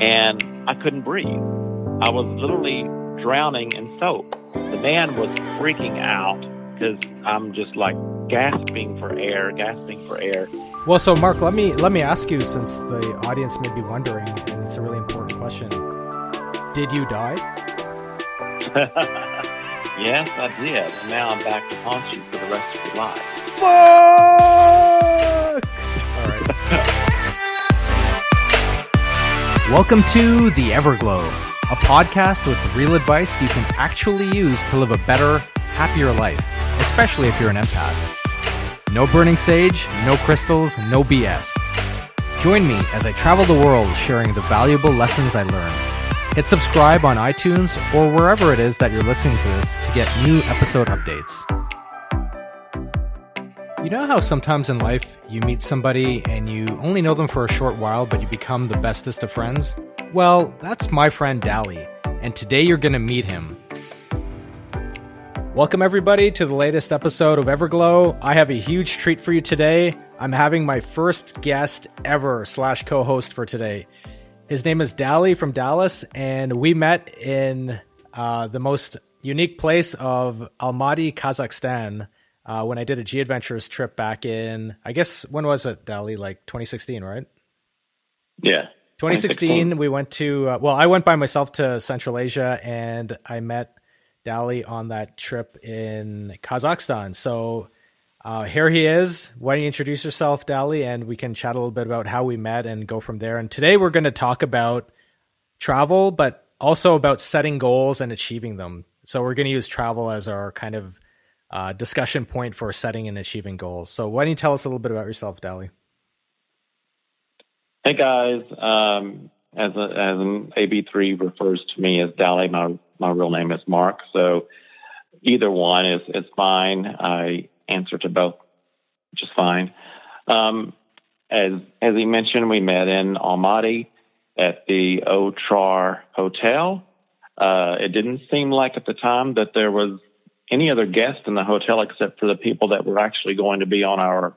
and I couldn't breathe. I was literally drowning in soap. The man was freaking out because I'm just like gasping for air, gasping for air. Well, so Mark, let me let me ask you, since the audience may be wondering, and it's a really important question. Did you die? yes, I did. And now I'm back to haunt you for the rest of your life. Fuck! Welcome to The Everglow, a podcast with real advice you can actually use to live a better, happier life, especially if you're an empath. No burning sage, no crystals, no BS. Join me as I travel the world sharing the valuable lessons I learned. Hit subscribe on iTunes or wherever it is that you're listening to this to get new episode updates. You know how sometimes in life you meet somebody and you only know them for a short while, but you become the bestest of friends? Well, that's my friend Dally, and today you're going to meet him. Welcome, everybody, to the latest episode of Everglow. I have a huge treat for you today. I'm having my first guest ever slash co-host for today. His name is Dally from Dallas, and we met in uh, the most unique place of Almaty, Kazakhstan, uh, when I did a G Adventures trip back in, I guess, when was it, Dally? Like 2016, right? Yeah. 2016, we went to, uh, well, I went by myself to Central Asia and I met Dally on that trip in Kazakhstan. So uh, here he is. Why don't you introduce yourself, Dally, and we can chat a little bit about how we met and go from there. And today we're going to talk about travel, but also about setting goals and achieving them. So we're going to use travel as our kind of uh, discussion point for setting and achieving goals. So why don't you tell us a little bit about yourself, Dally? Hey guys, um, as a, as an AB3 refers to me as Dally, my my real name is Mark. So either one is is fine. I answer to both just fine. Um, as as he mentioned, we met in Almaty at the Otrar Hotel. Uh, it didn't seem like at the time that there was any other guest in the hotel except for the people that were actually going to be on our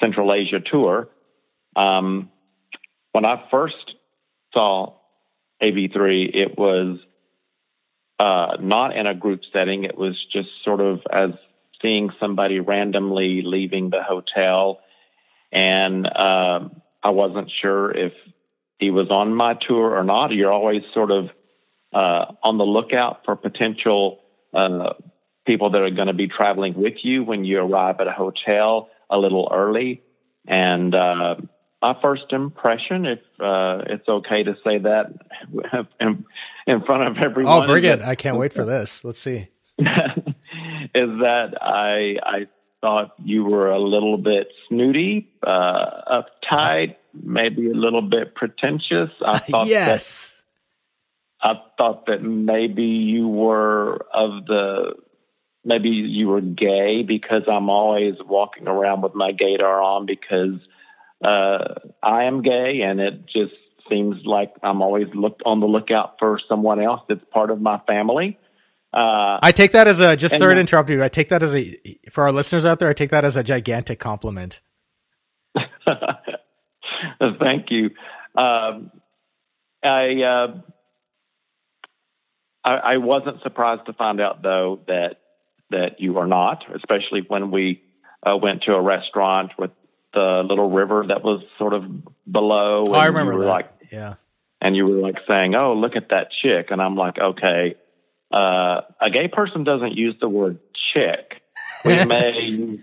Central Asia tour. Um, when I first saw AB3, it was uh, not in a group setting. It was just sort of as seeing somebody randomly leaving the hotel, and uh, I wasn't sure if he was on my tour or not. You're always sort of uh, on the lookout for potential uh, people that are going to be traveling with you when you arrive at a hotel a little early. And uh, my first impression, if uh, it's okay to say that in, in front of everyone. Oh, bring it! I can't wait for this. Let's see. is that I I thought you were a little bit snooty, uh, uptight, maybe a little bit pretentious. I thought yes. That, I thought that maybe you were of the maybe you were gay because I'm always walking around with my gaydar on because uh, I am gay, and it just seems like I'm always looked on the lookout for someone else that's part of my family. Uh, I take that as a just sorry to interrupt you. I take that as a for our listeners out there. I take that as a gigantic compliment. Thank you. Um, I, uh, I, I wasn't surprised to find out though that that you are not, especially when we uh, went to a restaurant with the little river that was sort of below. Oh, I remember that. Like, yeah. And you were like saying, "Oh, look at that chick," and I'm like, "Okay." Uh, a gay person doesn't use the word chick. We may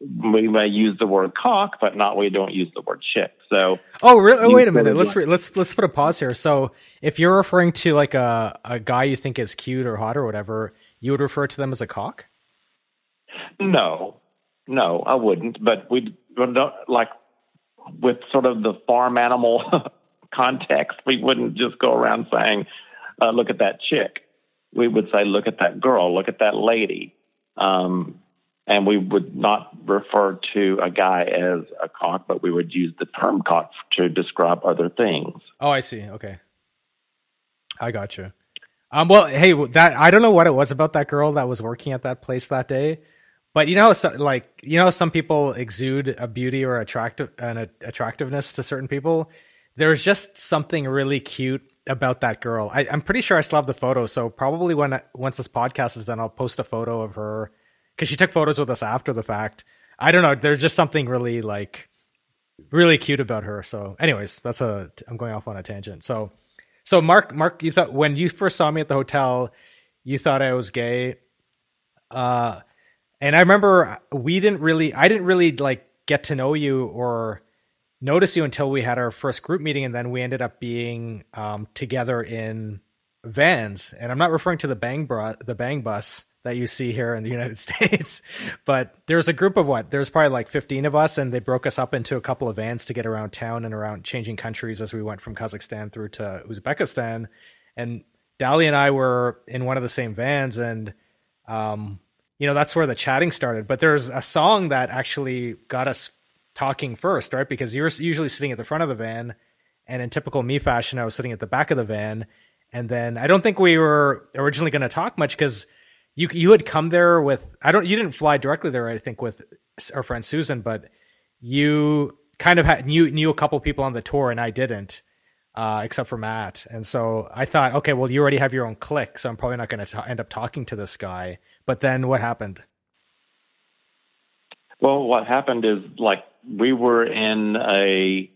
we may use the word cock, but not we don't use the word chick. So oh, really? Oh, wait a minute. Let's re- let's let's put a pause here. So if you're referring to like a a guy you think is cute or hot or whatever, you would refer to them as a cock. No, no, I wouldn't. But we don't like with sort of the farm animal context. We wouldn't just go around saying, uh, "Look at that chick." we would say, look at that girl, look at that lady. Um, and we would not refer to a guy as a cock, but we would use the term cock to describe other things. Oh, I see. Okay. I got you. Um, well, hey, that I don't know what it was about that girl that was working at that place that day, but you know, so, like you know, some people exude a beauty or attractive an attractiveness to certain people there's just something really cute about that girl. I, am pretty sure I still have the photo. So probably when once this podcast is done, I'll post a photo of her because she took photos with us after the fact. I don't know. There's just something really like really cute about her. So, anyways, that's a. I'm going off on a tangent. So, so Mark, Mark, you thought when you first saw me at the hotel, you thought I was gay. Uh, and I remember we didn't really, I didn't really like get to know you or notice you until we had our first group meeting, and then we ended up being um, together in vans. And I'm not referring to the bang bra- the bang bus that you see here in the United States, but there's a group of what? There's probably like 15 of us, and they broke us up into a couple of vans to get around town and around changing countries as we went from Kazakhstan through to Uzbekistan. And Dally and I were in one of the same vans, and um, you know that's where the chatting started. But there's a song that actually got us talking first, right? Because you're usually sitting at the front of the van, and in typical me fashion, I was sitting at the back of the van. And then I don't think we were originally going to talk much because you you had come there with I don't you didn't fly directly there I think with our friend Susan, but you kind of had knew knew a couple people on the tour and I didn't. Uh, except for Matt. And so I thought, okay, well, you already have your own clique, so I'm probably not going to end up talking to this guy. But then what happened? Well, what happened is like we were in a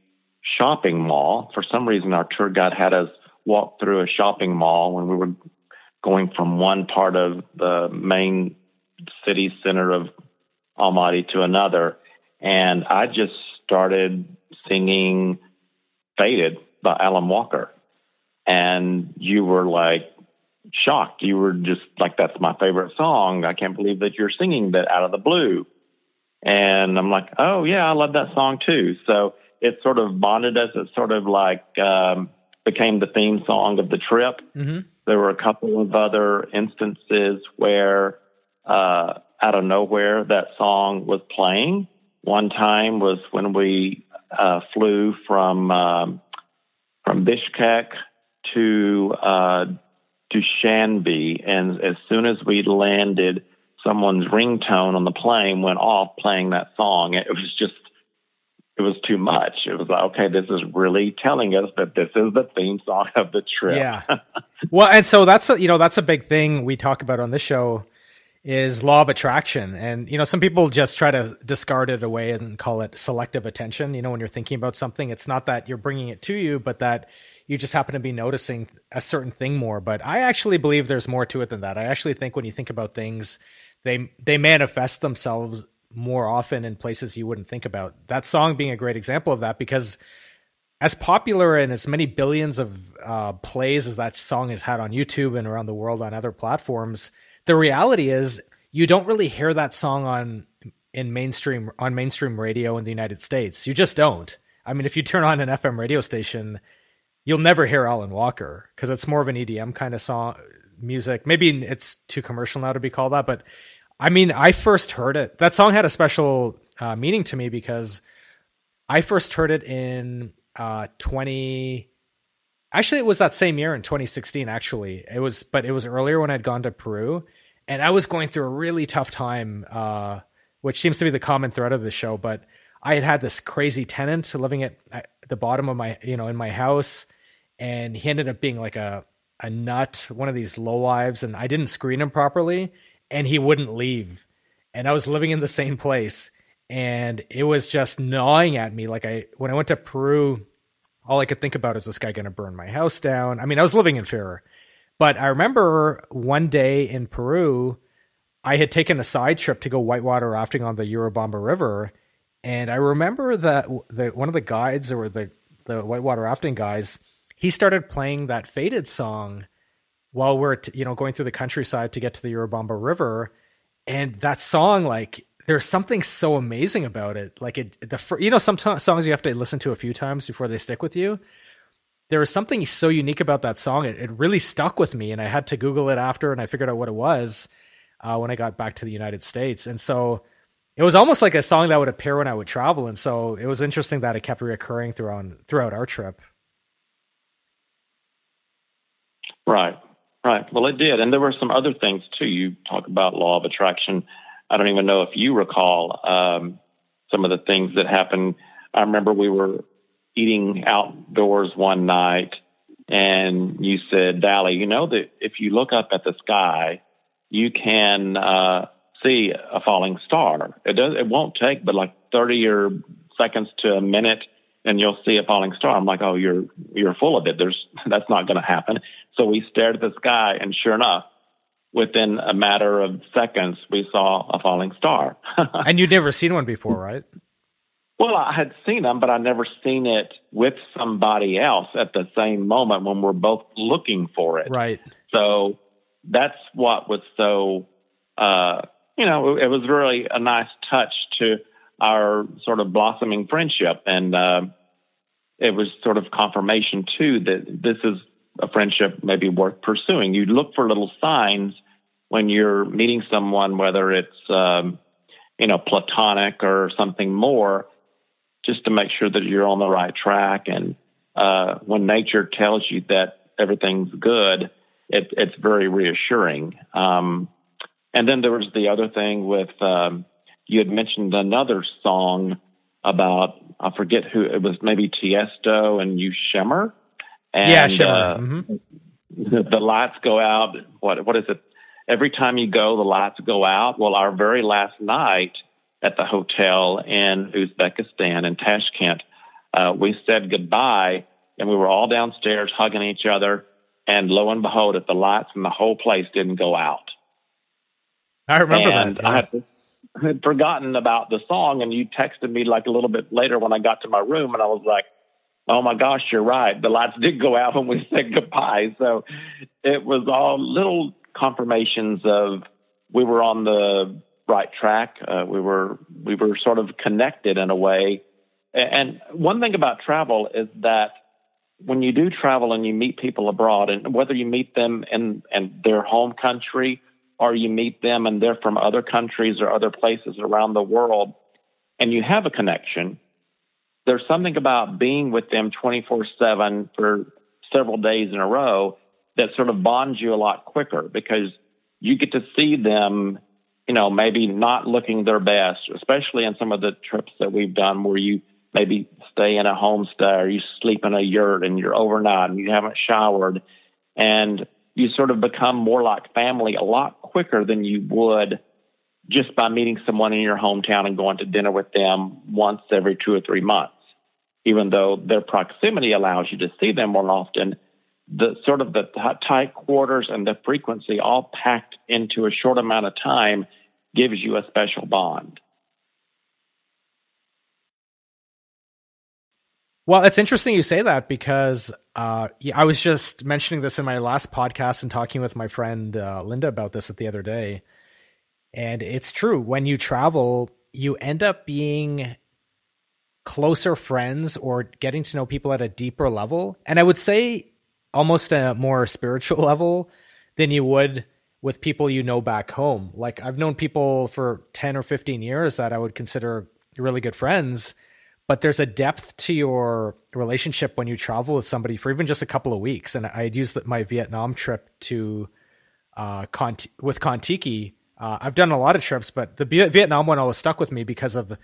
shopping mall. For some reason, our tour guide had us walk through a shopping mall when we were going from one part of the main city center of Almaty to another. And I just started singing Faded by Alan Walker. And you were like shocked. You were just like, that's my favorite song. I can't believe that you're singing that out of the blue. And I'm like, oh, yeah, I love that song too. So it sort of bonded us. It sort of like um, became the theme song of the trip. Mm-hmm. There were a couple of other instances where uh, out of nowhere that song was playing. One time was when we uh, flew from um, from Bishkek to uh, Dushanbe, and as soon as we landed, someone's ringtone on the plane went off playing that song. It was just, was too much. It was like, okay, this is really telling us that this is the theme song of the trip. Yeah. well, and so that's a, you know that's a big thing we talk about on this show is law of attraction and you know some people just try to discard it away and call it selective attention you know when you're thinking about something it's not that you're bringing it to you but that you just happen to be noticing a certain thing more but i actually believe there's more to it than that i actually think when you think about things they they manifest themselves more often in places you wouldn't think about. That song being a great example of that because as popular and as many billions of uh, plays as that song has had on YouTube and around the world on other platforms, the reality is you don't really hear that song on in mainstream on mainstream radio in the United States. You just don't. I mean, if you turn on an FM radio station, you'll never hear Alan Walker because it's more of an EDM kind of song music. Maybe it's too commercial now to be called that, but I mean, I first heard it. That song had a special uh, meaning to me because I first heard it in uh, 20. Actually, it was that same year in 2016. Actually, it was, but it was earlier when I'd gone to Peru, and I was going through a really tough time, uh, which seems to be the common thread of the show. But I had had this crazy tenant living at, at the bottom of my, you know, in my house, and he ended up being like a a nut, one of these low lives, and I didn't screen him properly and he wouldn't leave. And I was living in the same place and it was just gnawing at me. Like I, when I went to Peru, all I could think about is this guy going to burn my house down. I mean, I was living in fear, but I remember one day in Peru, I had taken a side trip to go whitewater rafting on the Urubamba River. And I remember that the, one of the guides or the, the whitewater rafting guys, he started playing that faded song while we're you know going through the countryside to get to the Urubamba River, and that song like there's something so amazing about it. Like it, the you know some t- songs you have to listen to a few times before they stick with you. There was something so unique about that song. It, it really stuck with me, and I had to Google it after, and I figured out what it was uh, when I got back to the United States. And so it was almost like a song that would appear when I would travel. And so it was interesting that it kept reoccurring throughout throughout our trip. Right. Right. Well, it did. And there were some other things too. You talk about law of attraction. I don't even know if you recall um, some of the things that happened. I remember we were eating outdoors one night and you said, Dally, you know that if you look up at the sky, you can uh, see a falling star. It does. It won't take but like thirty or seconds to a minute, and you'll see a falling star. I'm like, oh, you're you're full of it. There's that's not going to happen. So we stared at the sky, and sure enough, within a matter of seconds, we saw a falling star. and you'd never seen one before, right? Well, I had seen them, but I'd never seen it with somebody else at the same moment when we're both looking for it. Right. So that's what was so, uh, you know, it was really a nice touch to our sort of blossoming friendship. And uh, it was sort of confirmation, too, that this is a friendship maybe worth pursuing. You look for little signs when you're meeting someone, whether it's, um, you know, platonic or something more just to make sure that you're on the right track. And uh, when nature tells you that everything's good, it, it's very reassuring. Um, and then there was the other thing with um, you had mentioned another song about I forget who it was, maybe Tiesto and you Shimmer. And, yeah, Shimmer. Uh, mm-hmm. The lights go out. What what is it? Every time you go, the lights go out. Well, our very last night, at the hotel in Uzbekistan in Tashkent. Uh, we said goodbye, and we were all downstairs hugging each other. And lo and behold, if the lights in the whole place didn't go out. I remember and that. Yeah. I had, had forgotten about the song, and you texted me like a little bit later when I got to my room, and I was like, "Oh my gosh, you're right. The lights did go out when we said goodbye." So it was all little confirmations of we were on the right track. Uh, we were we were sort of connected in a way. And one thing about travel is that when you do travel and you meet people abroad, and whether you meet them in, in their home country or you meet them and they're from other countries or other places around the world, and you have a connection, there's something about being with them 24 7 for several days in a row that sort of bonds you a lot quicker because you get to see them you know, maybe not looking their best, especially in some of the trips that we've done where you maybe stay in a homestay or you sleep in a yurt and you're overnight and you haven't showered and you sort of become more like family a lot quicker than you would just by meeting someone in your hometown and going to dinner with them once every two or three months. Even though their proximity allows you to see them more often, the sort of the tight quarters and the frequency all packed into a short amount of time gives you a special bond. Well, it's interesting you say that because uh, I was just mentioning this in my last podcast and talking with my friend uh, Linda about this the other day. And it's true. When you travel, you end up being closer friends or getting to know people at a deeper level. And I would say almost a more spiritual level than you would with people you know back home. Like I've known people for 10 or 15 years that I would consider really good friends, but there's a depth to your relationship when you travel with somebody for even just a couple of weeks. And I'd used my Vietnam trip to uh, Kont- with Contiki. Uh, I've done a lot of trips, but the Vietnam one always stuck with me because of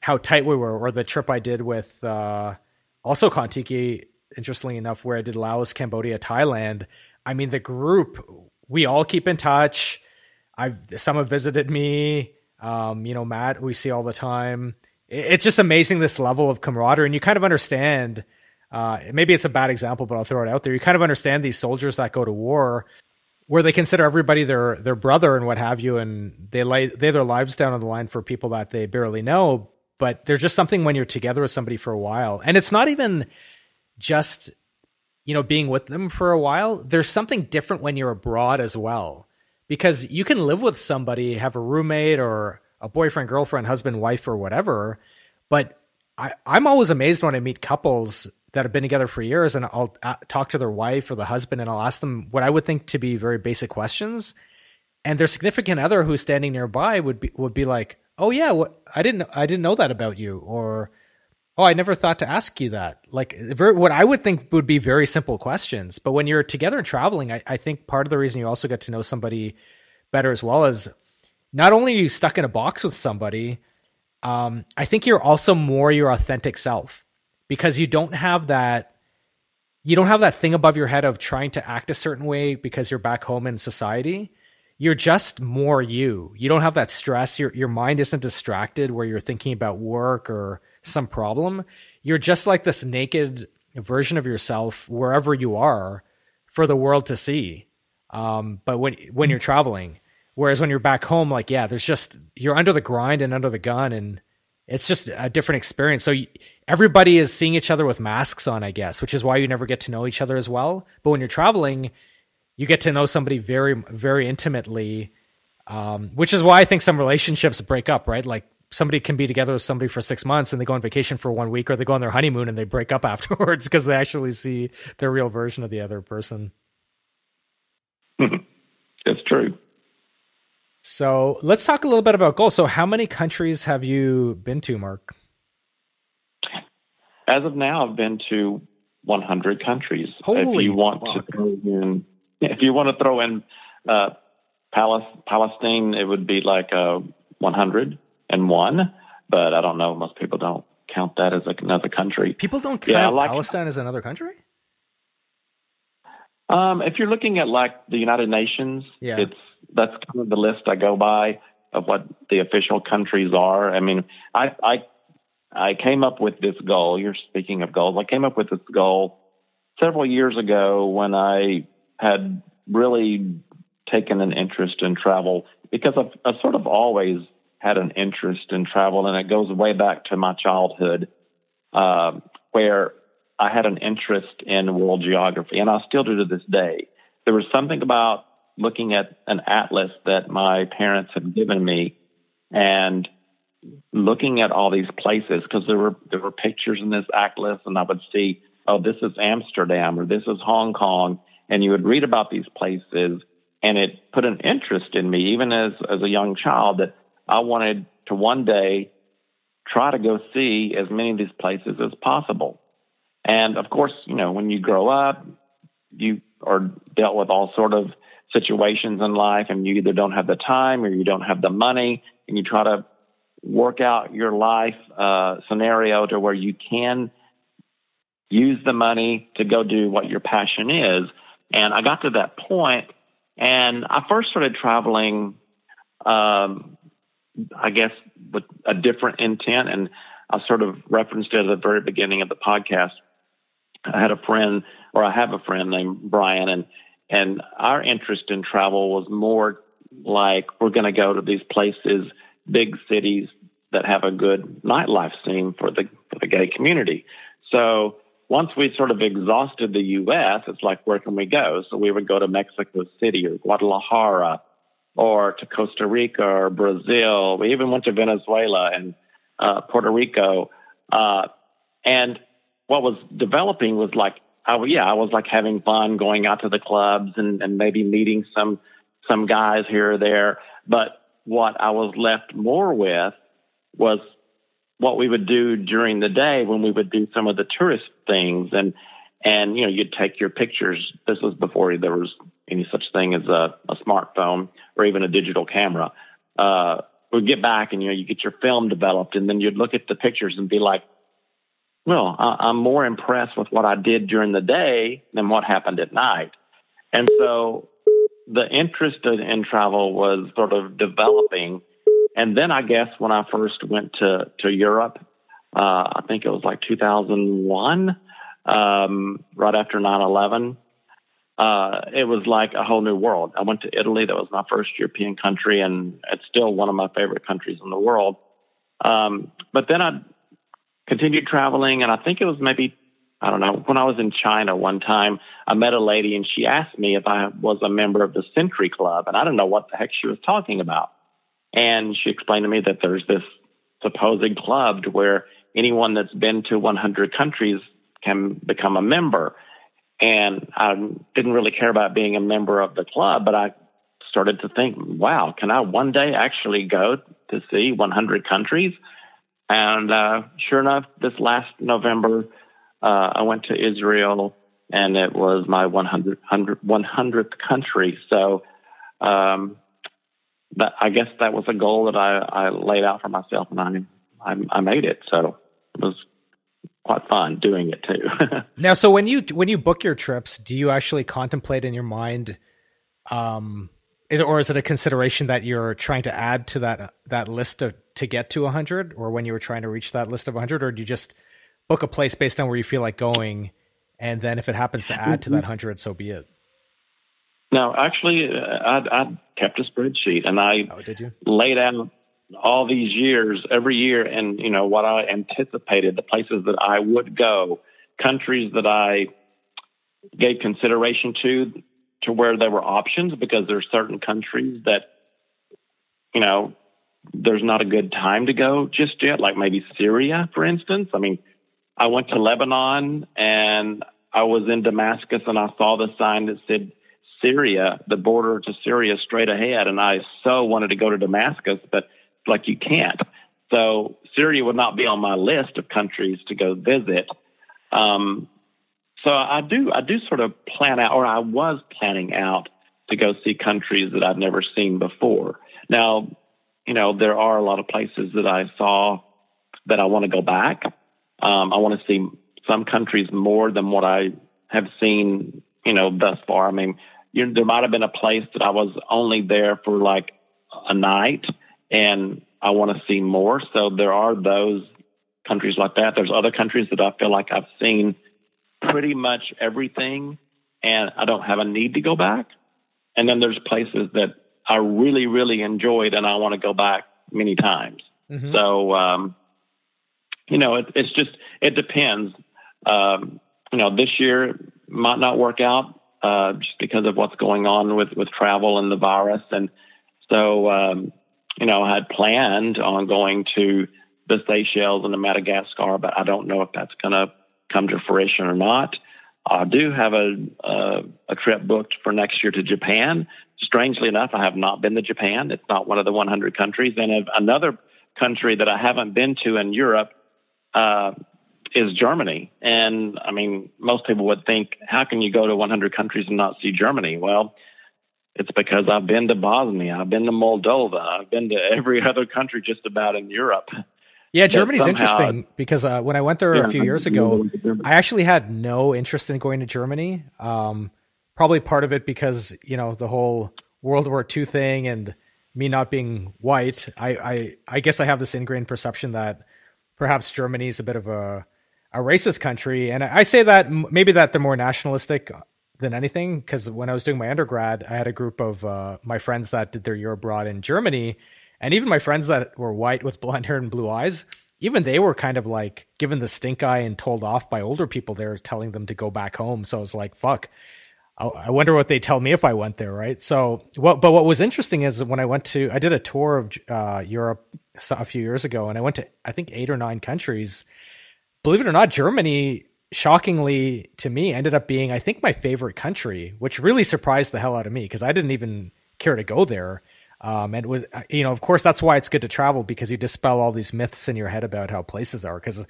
how tight we were, or the trip I did with uh, also Contiki interestingly enough, where I did Laos, Cambodia, Thailand, I mean, the group, we all keep in touch. I've, some have visited me. Um, you know, Matt, we see all the time. It's just amazing this level of camaraderie. And you kind of understand, uh, maybe it's a bad example, but I'll throw it out there. You kind of understand these soldiers that go to war where they consider everybody their their brother and what have you, and they lay they their lives down on the line for people that they barely know. But there's just something when you're together with somebody for a while, and it's not even just you know being with them for a while there's something different when you're abroad as well because you can live with somebody have a roommate or a boyfriend girlfriend husband wife or whatever but I, i'm always amazed when i meet couples that have been together for years and i'll uh, talk to their wife or the husband and i'll ask them what i would think to be very basic questions and their significant other who's standing nearby would be would be like oh yeah what i didn't i didn't know that about you or oh, I never thought to ask you that. Like very, what I would think would be very simple questions. But when you're together and traveling, I, I think part of the reason you also get to know somebody better as well is not only are you stuck in a box with somebody, um, I think you're also more your authentic self because you don't have that you don't have that thing above your head of trying to act a certain way because you're back home in society. You're just more you. You don't have that stress. Your your mind isn't distracted where you're thinking about work or some problem. You're just like this naked version of yourself wherever you are for the world to see. Um, but when when you're traveling, whereas when you're back home, like yeah, there's just you're under the grind and under the gun, and it's just a different experience. So everybody is seeing each other with masks on, I guess, which is why you never get to know each other as well. But when you're traveling, you get to know somebody very, very intimately, um, which is why I think some relationships break up, right? Like somebody can be together with somebody for six months and they go on vacation for one week or they go on their honeymoon and they break up afterwards because they actually see their real version of the other person. it's true. So let's talk a little bit about goals. So, how many countries have you been to, Mark? As of now, I've been to 100 countries. Holy if you want fuck. to if you want to throw in uh, Palestine, it would be like uh, 101. But I don't know. Most people don't count that as another country. People don't count Yeah, like- Palestine as another country. Um, if you're looking at like the United Nations, Yeah. it's that's kind of the list I go by of what the official countries are. I mean, I I I came up with this goal. You're speaking of goals. I came up with this goal several years ago when I had really taken an interest in travel because I've, I've sort of always had an interest in travel, and it goes way back to my childhood, um, where I had an interest in world geography, and I still do to this day. There was something about looking at an atlas that my parents had given me, and looking at all these places because there were there were pictures in this atlas, and I would see, oh, this is Amsterdam or this is Hong Kong, and you would read about these places, and it put an interest in me, even as as a young child, that I wanted to one day try to go see as many of these places as possible. And of course, you know, when you grow up, you are dealt with all sort of situations in life, and you either don't have the time or you don't have the money, and you try to work out your life uh, scenario to where you can use the money to go do what your passion is. And I got to that point, and I first started traveling, um, I guess, with a different intent. And I sort of referenced it at the very beginning of the podcast. I had a friend, or I have a friend named Brian, and and our interest in travel was more like we're going to go to these places, big cities that have a good nightlife scene for the for the gay community. So once we sort of exhausted the U.S., it's like where can we go? So we would go to Mexico City or Guadalajara, or to Costa Rica or Brazil. We even went to Venezuela and uh, Puerto Rico, uh, and what was developing was like, oh yeah, I was like having fun going out to the clubs and, and maybe meeting some some guys here or there. But what I was left more with was what we would do during the day when we would do some of the tourist things and and you know you'd take your pictures. This was before there was any such thing as a, a smartphone or even a digital camera. Uh, we'd get back and you know you get your film developed and then you'd look at the pictures and be like, well, I, I'm more impressed with what I did during the day than what happened at night. And so the interest in, in travel was sort of developing. And then I guess when I first went to, to Europe, uh, I think it was like 2001, um, right after 9 11. Uh, it was like a whole new world. I went to Italy. That was my first European country, and it's still one of my favorite countries in the world. Um, but then I continued traveling, and I think it was maybe I don't know when I was in China one time. I met a lady, and she asked me if I was a member of the Century Club, and I don't know what the heck she was talking about. And she explained to me that there's this supposed club to where anyone that's been to 100 countries can become a member. And I didn't really care about being a member of the club, but I started to think, wow, can I one day actually go to see 100 countries? And uh, sure enough, this last November, uh, I went to Israel, and it was my 100, 100th country. So um, that, I guess that was a goal that I, I laid out for myself, and I, I, I made it. So it was quite fun doing it too. now, so when you when you book your trips, do you actually contemplate in your mind, um, is or is it a consideration that you're trying to add to that that list of to get to 100, or when you were trying to reach that list of 100, or do you just book a place based on where you feel like going, and then if it happens to add to that 100, so be it. No, actually, uh, I, I kept a spreadsheet and I oh, did you? laid out all these years, every year, and you know what I anticipated, the places that I would go, countries that I gave consideration to, to where there were options, because there's certain countries that, you know, there's not a good time to go just yet, like maybe Syria, for instance. I mean, I went to Lebanon and I was in Damascus and I saw the sign that said Syria, the border to Syria straight ahead. And I so wanted to go to Damascus, but like you can't. So Syria would not be on my list of countries to go visit. Um, so I do, I do sort of plan out, or I was planning out to go see countries that I've never seen before. Now, you know, there are a lot of places that I saw that I want to go back. Um, I want to see some countries more than what I have seen, you know, thus far. I mean, you, there might have been a place that I was only there for like a night and I want to see more. So there are those countries like that. There's other countries that I feel like I've seen pretty much everything and I don't have a need to go back. And then there's places that I really, really enjoyed and I want to go back many times. Mm-hmm. So, um, you know, it, it's just, it depends. Um, you know, this year might not work out uh, just because of what's going on with, with travel and the virus. And so, um, you know, I had planned on going to the Seychelles and the Madagascar, but I don't know if that's going to come to fruition or not. I do have a, a, a trip booked for next year to Japan. Strangely enough, I have not been to Japan. It's not one of the 100 countries. And another country that I haven't been to in Europe uh, is Germany. And I mean, most people would think, how can you go to 100 countries and not see Germany? Well, it's because I've been to Bosnia, I've been to Moldova, I've been to every other country just about in Europe. Yeah, Germany's somehow, interesting because uh, when I went there yeah, a few years ago, I actually had no interest in going to Germany. Um, probably part of it because you know the whole World War II thing and me not being white. I I, I guess I have this ingrained perception that perhaps Germany is a bit of a a racist country, and I say that maybe that they're more nationalistic than anything because when I was doing my undergrad, I had a group of uh, my friends that did their year abroad in Germany, and even my friends that were white with blonde hair and blue eyes, even they were kind of like given the stink eye and told off by older people there, telling them to go back home. So I was like, "Fuck." I wonder what they tell me if I went there, right? So, what? But what was interesting is when I went to, I did a tour of uh, Europe a few years ago, and I went to I think eight or nine countries. Believe it or not, Germany shockingly to me ended up being I think my favorite country, which really surprised the hell out of me because I didn't even care to go there. Um, and was you know of course that's why it's good to travel because you dispel all these myths in your head about how places are because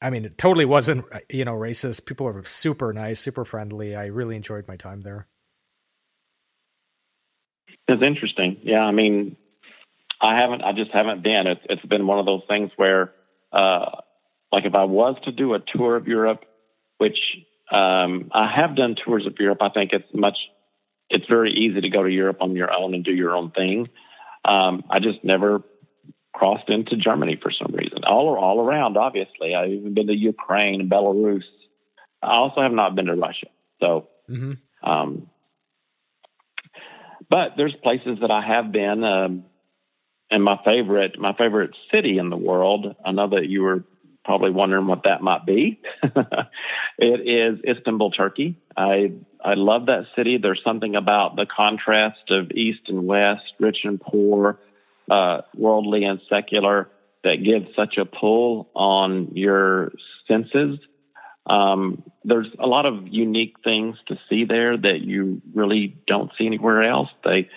I mean it totally wasn't you know racist. People are super nice, super friendly. I really enjoyed my time there. It's interesting. Yeah, I mean, I haven't. I just haven't been. It's it's been one of those things where uh, like if I was to do a tour of Europe, which um, I have done tours of Europe, I think it's much, it's very easy to go to Europe on your own and do your own thing. Um, I just never crossed into Germany for some reason. All or all around, obviously. I've even been to Ukraine and Belarus. I also have not been to Russia. So, mm-hmm. um, but there's places that I have been. Um, and my favorite, my favorite city in the world. I know that you were probably wondering what that might be. it is Istanbul, Turkey. I I love that city. There's something about the contrast of east and west, rich and poor, uh, worldly and secular, that gives such a pull on your senses. Um, there's a lot of unique things to see there that you really don't see anywhere else. They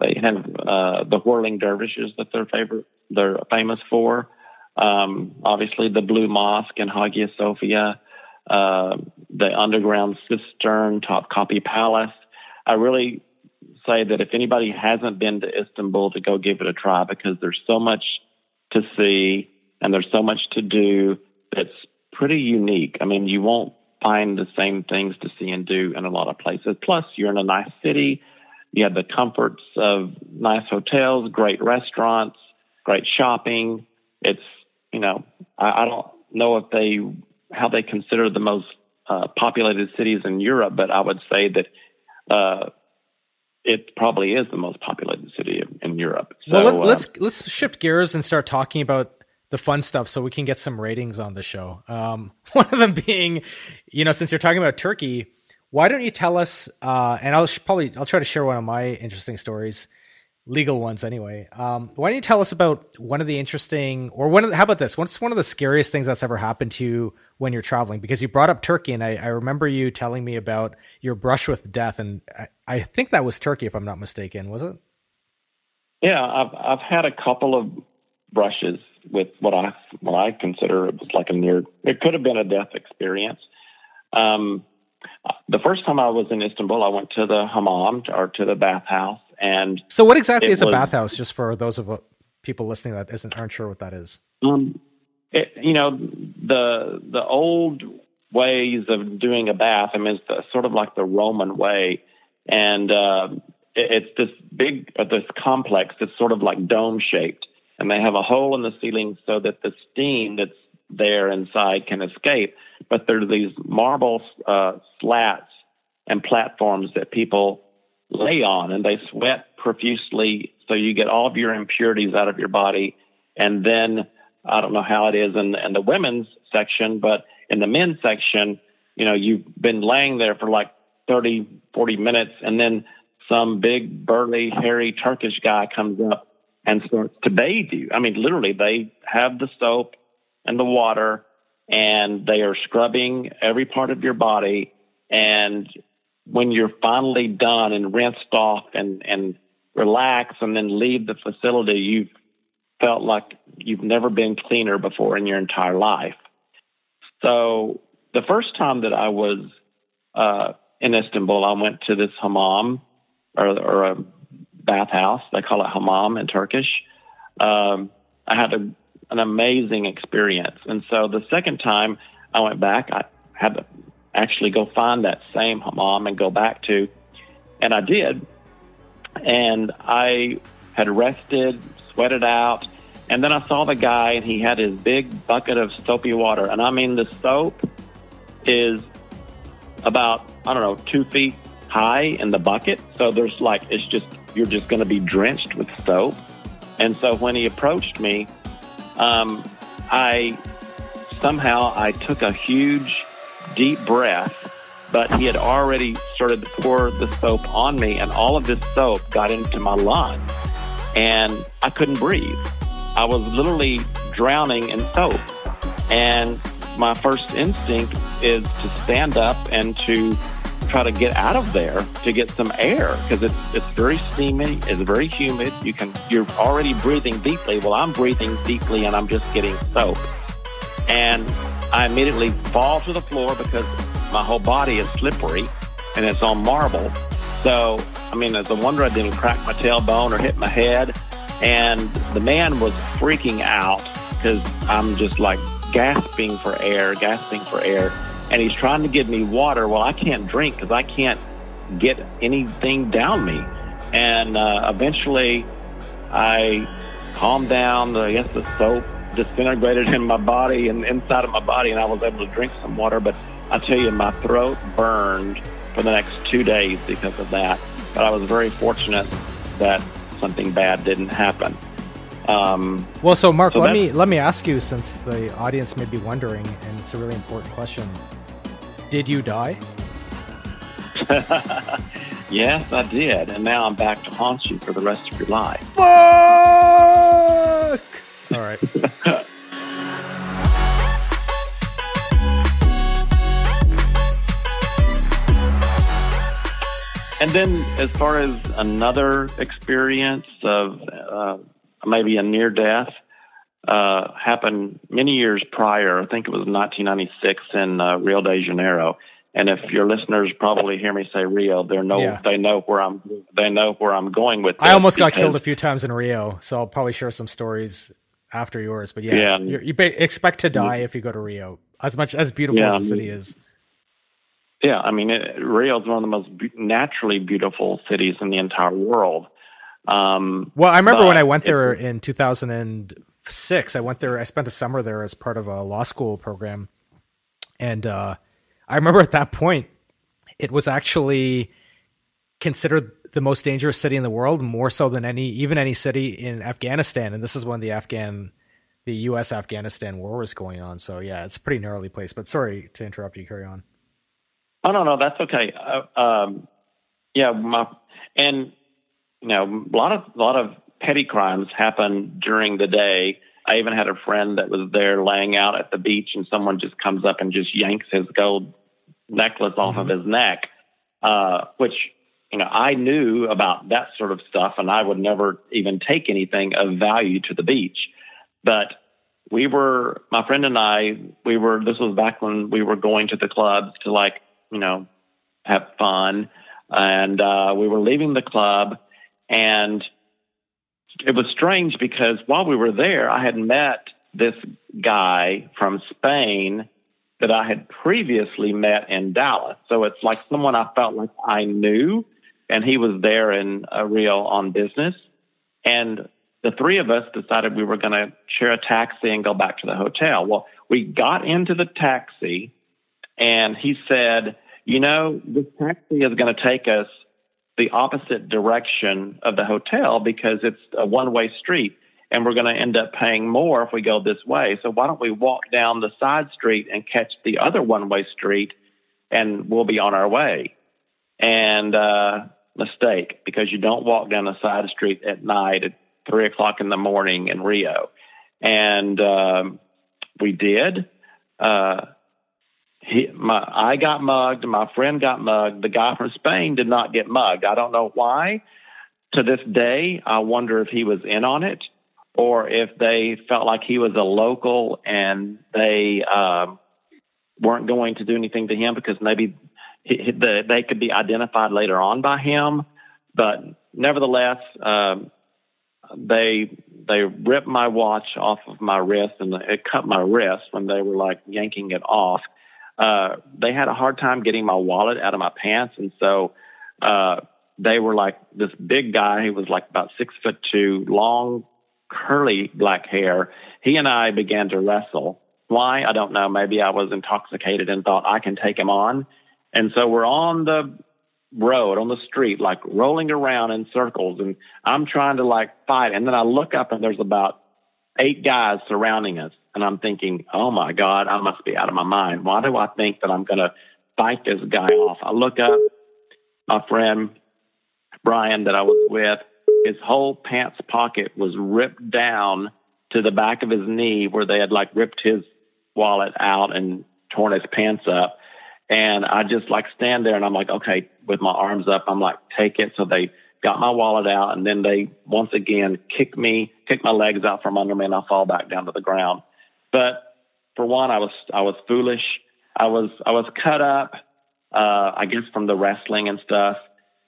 they have uh, the whirling dervishes that they're favorite they're famous for. Um, obviously, the Blue Mosque in Hagia Sophia, uh, the underground cistern, Topkapi Palace. I really say that if anybody hasn't been to Istanbul, to go give it a try because there's so much to see and there's so much to do that's pretty unique. I mean, you won't find the same things to see and do in a lot of places. Plus, you're in a nice city. You have the comforts of nice hotels, great restaurants, great shopping. It's, you know, I, I don't know if they, how they consider the most uh, populated cities in Europe, but I would say that uh, it probably is the most populated city in, Europe. So, well, let, us uh, let's shift gears and start talking about the fun stuff so we can get some ratings on the show. Um, one of them being, you know, since you're talking about Turkey, why don't you tell us? Uh, and I'll sh- probably I'll try to share one of my interesting stories, legal ones anyway. Um, why don't you tell us about one of the interesting, or one of the, how about this? What's one of the scariest things that's ever happened to you when you're traveling? Because you brought up Turkey, and I, I remember you telling me about your brush with death, and I, I think that was Turkey, if I'm not mistaken. Was it? Yeah, I've I've had a couple of brushes with what I what I consider it was like a near. It could have been a death experience. Um, the first time I was in Istanbul, I went to the hammam or to the bathhouse, and so what exactly is was, a bathhouse? Just for those of uh, people listening that isn't aren't sure what that is. Um, it, you know the the old ways of doing a bath. I mean, it's the, sort of like the Roman way, and uh, it, it's this big, uh, this complex. It's sort of like dome shaped, and they have a hole in the ceiling so that the steam that's there inside can escape. But there are these marble uh, slats and platforms that people lay on, and they sweat profusely, so you get all of your impurities out of your body. And then I don't know how it is in, in the women's section, but in the men's section, you know, you've been laying there for like 30, 40 minutes, and then some big, burly, hairy Turkish guy comes up and starts to bathe you. I mean, literally, they have the soap and the water, and they are scrubbing every part of your body. And when you're finally done and rinsed off and, and relax and then leave the facility, you've felt like you've never been cleaner before in your entire life. So the first time that I was uh, in Istanbul, I went to this hammam or, or a bathhouse. They call it hammam in Turkish. Um, I had a, an amazing experience. And so the second time I went back, I had actually go find that same hammam and go back to, and I did. And I had rested, sweated out, and then I saw the guy and he had his big bucket of soapy water. And I mean, the soap is about, I don't know, two feet high in the bucket. So there's like, it's just you're just going to be drenched with soap. And so when he approached me, um, I somehow I took a huge deep breath, but he had already started to pour the soap on me, and all of this soap got into my lungs, and I couldn't breathe. I was literally drowning in soap, and my first instinct is to stand up and to try to get out of there to get some air because it's it's very steamy, it's very humid. You can you're already breathing deeply. Well, I'm breathing deeply and I'm just getting soap, and I immediately fall to the floor because my whole body is slippery and it's on marble. So I mean, it's a wonder I didn't crack my tailbone or hit my head. And the man was freaking out because I'm just like gasping for air, gasping for air and he's trying to give me water. Well, I can't drink because I can't get anything down me. And uh, eventually, I calmed down. I guess the soap disintegrated in my body and inside of my body, and I was able to drink some water. But I tell you, my throat burned for the next two days because of that. But I was very fortunate that something bad didn't happen. Um, well, so Mark, so let me let me ask you, since the audience may be wondering, and it's a really important question. Did you die? yes, I did. And now I'm back to haunt you for the rest of your life. Fuck! All right. and then, as far as another experience of uh, maybe a near death, uh, happened many years prior. I think it was 1996 in uh, Rio de Janeiro. And if your listeners probably hear me say Rio, they know yeah. they know where I'm they know where I'm going with. I almost got killed a few times in Rio, so I'll probably share some stories after yours. But yeah, yeah. you expect to die if you go to Rio. as much as beautiful yeah, as the city is. Yeah, I mean, it, Rio is one of the most be- naturally beautiful cities in the entire world. Um, well, I remember when I went there in 2006. I went there. I spent a summer there as part of a law school program, and uh, I remember at that point, it was actually considered the most dangerous city in the world, more so than any, even any city in Afghanistan. And this is when the Afghan, the U.S. Afghanistan war was going on. So yeah, it's a pretty gnarly place. But sorry to interrupt you. Carry on. Oh no, no, that's okay. Uh, um, yeah, my and you know a lot of a lot of petty crimes happen during the day. I even had a friend that was there laying out at the beach, and someone just comes up and just yanks his gold necklace off mm-hmm. of his neck, uh, which you know I knew about that sort of stuff, and I would never even take anything of value to the beach. But we were, my friend and I, we were. This was back when we were going to the clubs to like you know, have fun. And uh, we were leaving the club, and it was strange because while we were there, I had met this guy from Spain that I had previously met in Dallas. So it's like someone I felt like I knew, and he was there in uh, Rio on business. And the three of us decided we were going to share a taxi and go back to the hotel. Well, we got into the taxi, and he said, you know, this taxi is going to take us the opposite direction of the hotel because it's a one way street and we're going to end up paying more if we go this way. So why don't we walk down the side street and catch the other one way street and we'll be on our way? And, uh, mistake because you don't walk down the side street at night at three o'clock in the morning in Rio. And, um, we did. Uh, he, my, I got mugged. My friend got mugged. The guy from Spain did not get mugged. I don't know why. To this day, I wonder if he was in on it or if they felt like he was a local and they um, weren't going to do anything to him because maybe he, the, they could be identified later on by him. But nevertheless, um, they they ripped my watch off of my wrist and it cut my wrist when they were like yanking it off uh, they had a hard time getting my wallet out of my pants. And so, uh, they were like this big guy. He was like about six foot two, long, curly black hair. He and I began to wrestle. Why? I don't know. Maybe I was intoxicated and thought I can take him on. And so we're on the road, on the street, like rolling around in circles. And I'm trying to like fight. And then I look up and there's about eight guys surrounding us. And I'm thinking, oh my God, I must be out of my mind. Why do I think that I'm going to fight this guy off? I look up, my friend Brian that I was with, his whole pants pocket was ripped down to the back of his knee where they had like ripped his wallet out and torn his pants up. And I just like stand there and I'm like, okay, with my arms up, I'm like, take it. So they got my wallet out and then they once again kick me, kick my legs out from under me and I fall back down to the ground. But for one, I was I was foolish. I was I was cut up, uh, I guess from the wrestling and stuff.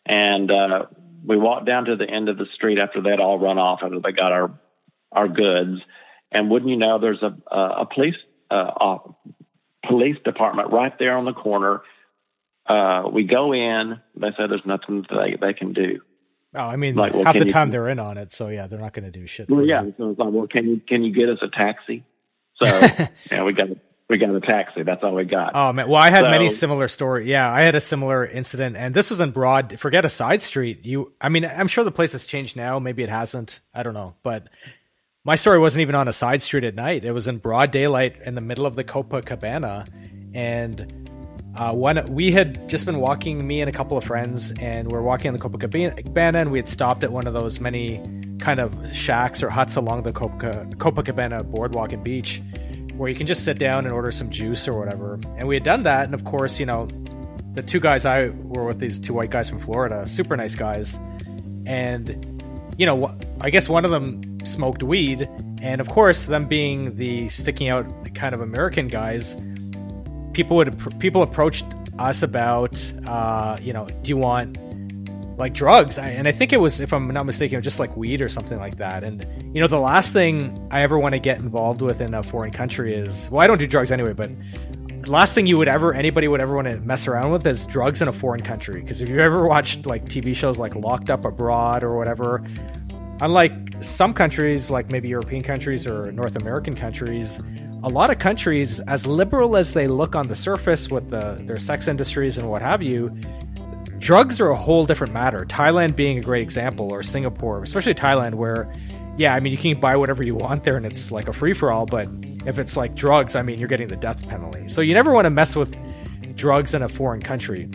And uh, we walked down to the end of the street after they'd all run off after they got our our goods. And wouldn't you know, there's a a, a police uh, police department right there on the corner. Uh, we go in. They said there's nothing they they can do. Oh, I mean, like, well, half the time you, they're in on it, so yeah, they're not going to do shit. Well, yeah, so it's like, well, can you can you get us a taxi? So yeah, we got we got a taxi. That's all we got. Oh man, well I had so, many similar stories. Yeah, I had a similar incident, and this was in Broad. Forget a side street. You, I mean, I'm sure the place has changed now. Maybe it hasn't. I don't know, but my story wasn't even on a side street at night. It was in broad daylight in the middle of the Copacabana, and uh, we had just been walking, me and a couple of friends, and we're walking on the Copacabana, and we had stopped at one of those many kind of shacks or huts along the Copacabana boardwalk and beach where you can just sit down and order some juice or whatever. And we had done that, and of course, you know, the two guys I were with, these two white guys from Florida, super nice guys, and you know, I guess one of them smoked weed, and of course, them being the sticking out kind of American guys, people would people approached us about, uh, you know, do you want like drugs. I, and I think it was, if I'm not mistaken, just like weed or something like that. And, you know, the last thing I ever want to get involved with in a foreign country is, well, I don't do drugs anyway, but last thing you would ever anybody would ever want to mess around with is drugs in a foreign country. Because if you've ever watched like TV shows like Locked Up Abroad or whatever, unlike some countries like maybe European countries or North American countries, a lot of countries, as liberal as they look on the surface with the, their sex industries and what have you, drugs are a whole different matter. Thailand being a great example, or Singapore, especially Thailand, where yeah, I mean, you can buy whatever you want there and it's like a free for all, but if it's like drugs, I mean, you're getting the death penalty. So you never want to mess with drugs in a foreign country.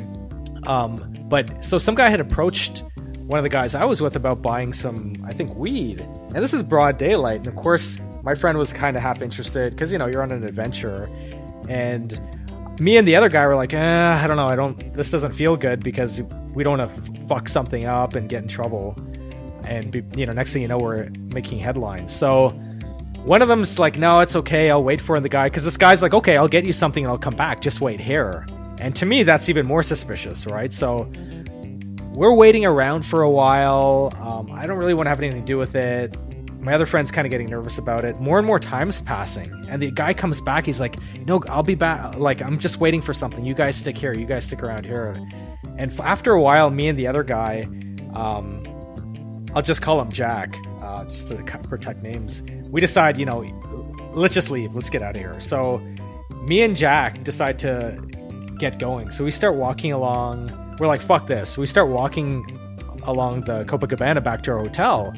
Um, but so some guy had approached one of the guys I was with about buying some, I think, weed. And this is broad daylight. And of course, my friend was kind of half interested because, you know, you're on an adventure. And me and the other guy were like, eh, I don't know. I don't, this doesn't feel good because we don't want to fuck something up and get in trouble and be, you know, next thing you know, we're making headlines. So one of them's like, no, it's okay. I'll wait for the guy because this guy's like, okay, I'll get you something and I'll come back. Just wait here. And to me, that's even more suspicious, right? So we're waiting around for a while. Um, I don't really want to have anything to do with it. My other friend's kind of getting nervous about it. More and more time's passing, and the guy comes back. He's like, "No, I'll be back. Like, I'm just waiting for something. You guys stick here. You guys stick around here." And after a while, me and the other guy, um, I'll just call him Jack, uh, just to protect names. We decide, you know, let's just leave. Let's get out of here. So, me and Jack decide to get going. So we start walking along. We're like, fuck this. We start walking along the Copacabana back to our hotel,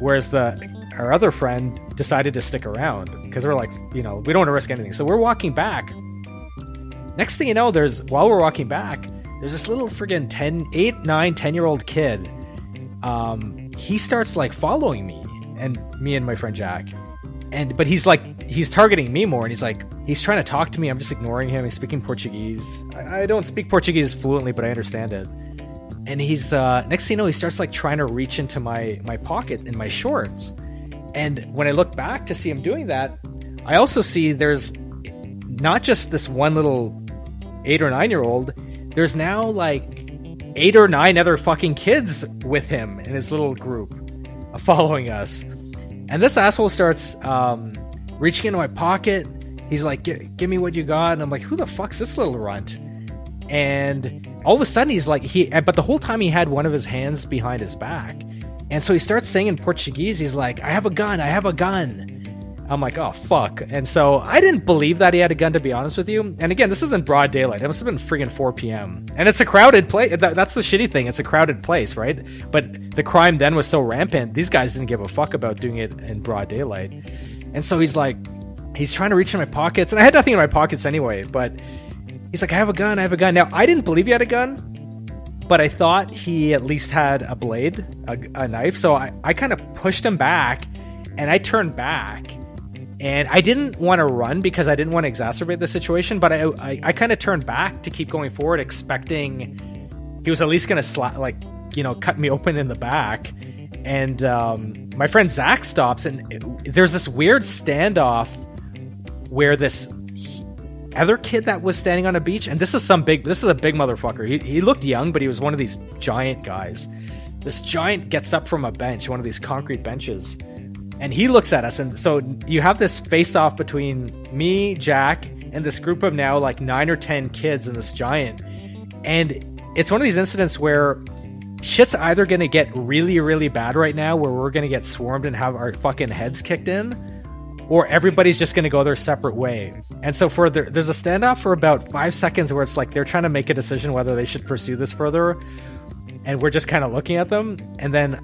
whereas the our other friend decided to stick around because we're like, you know, we don't want to risk anything. So we're walking back. Next thing you know, there's while we're walking back, there's this little friggin' 10, 8, 9, 10 year old kid. Um, he starts like following me and me and my friend Jack. And but he's like he's targeting me more and he's like he's trying to talk to me. I'm just ignoring him. He's speaking Portuguese. I, I don't speak Portuguese fluently, but I understand it. And he's uh next thing you know, he starts like trying to reach into my my pocket in my shorts. And when I look back to see him doing that, I also see there's not just this one little eight or nine year old, there's now like eight or nine other fucking kids with him in his little group following us. And this asshole starts um, reaching into my pocket. He's like, "Give me what you got," and I'm like, "Who the fuck's this little runt?" And all of a sudden, he's like, "He," but the whole time he had one of his hands behind his back, and so he starts saying in Portuguese, he's like, "I have a gun, I have a gun," I'm like, oh fuck. And so I didn't believe that he had a gun to be honest with you. And again, this isn't broad daylight. It must have been friggin' 4 p.m. And it's a crowded place. That's the shitty thing. It's a crowded place, right? But the crime then was so rampant. These guys didn't give a fuck about doing it in broad daylight. And so he's like, he's trying to reach in my pockets, and I had nothing in my pockets anyway. But he's like, I have a gun. I have a gun. Now I didn't believe he had a gun. But I thought he at least had a blade, a, a knife. So I, I kind of pushed him back and I turned back and I didn't want to run because I didn't want to exacerbate the situation, but I I, I kind of turned back to keep going forward, expecting he was at least going to slap like you know cut me open in the back. And um, my friend Zach stops, and it, there's this weird standoff where this other kid that was standing on a beach, and this is some big, this is a big motherfucker. He, he looked young, but he was one of these giant guys. This giant gets up from a bench, one of these concrete benches, and he looks at us and so you have this face off between me jack and this group of now like nine or ten kids and this giant and it's one of these incidents where shit's either gonna get really really bad right now where we're gonna get swarmed and have our fucking heads kicked in or everybody's just gonna go their separate way. And so for the, there's a standoff for about five seconds where it's like they're trying to make a decision whether they should pursue this further and we're just kind of looking at them and then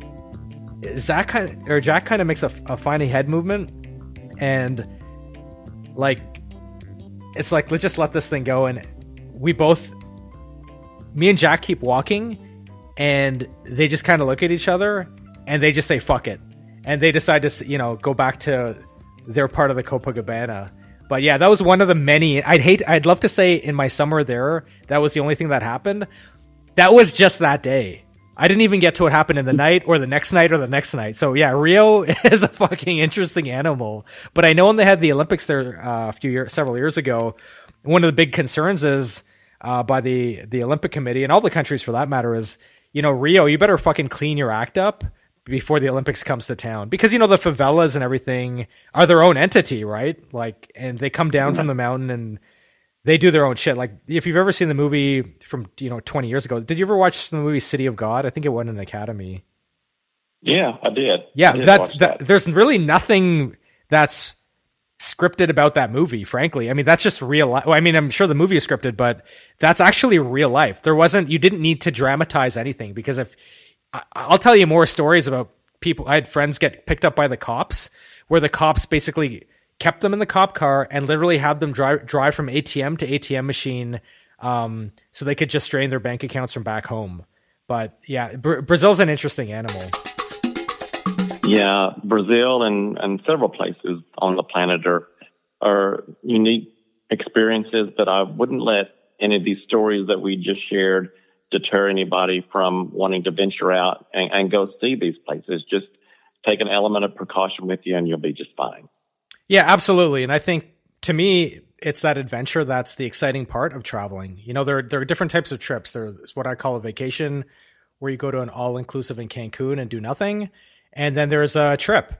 Zach kind of, or Jack kind of makes a, a head movement, and like it's like let's just let this thing go, and we both, me and Jack keep walking, and they just kind of look at each other, and they just say fuck it, and they decide to you know go back to their part of the Copacabana. But yeah, that was one of the many. I'd hate. I'd love to say in my summer there, that was the only thing that happened. That was just that day. I didn't even get to what happened in the night or the next night or the next night. So yeah, Rio is a fucking interesting animal. But I know when they had the Olympics there uh, a few years, several years ago, one of the big concerns is uh, by the the Olympic Committee and all the countries for that matter is, you know, Rio, you better fucking clean your act up before the Olympics comes to town because you know the favelas and everything are their own entity, right? Like, and they come down from the mountain and they do their own shit. Like if you've ever seen the movie from you know 20 years ago, did you ever watch the movie City of God? I think it won an Academy. Yeah, I did. Yeah, I did that, that. that there's really nothing that's scripted about that movie. Frankly, I mean that's just real life. I mean, I'm sure the movie is scripted, but that's actually real life. There wasn't. You didn't need to dramatize anything because if I, I'll tell you more stories about people. I had friends get picked up by the cops, where the cops basically kept them in the cop car and literally had them drive drive from ATM to ATM machine, um, so they could just drain their bank accounts from back home. But yeah, Br- Brazil's an interesting animal. Yeah, Brazil and, and several places on the planet are are unique experiences, but I wouldn't let any of these stories that we just shared deter anybody from wanting to venture out and, and go see these places. Just take an element of precaution with you and you'll be just fine. Yeah, absolutely. And I think to me, it's that adventure that's the exciting part of traveling. You know, there there are different types of trips. There's what I call a vacation, where you go to an all inclusive in Cancun and do nothing, and then there's a trip.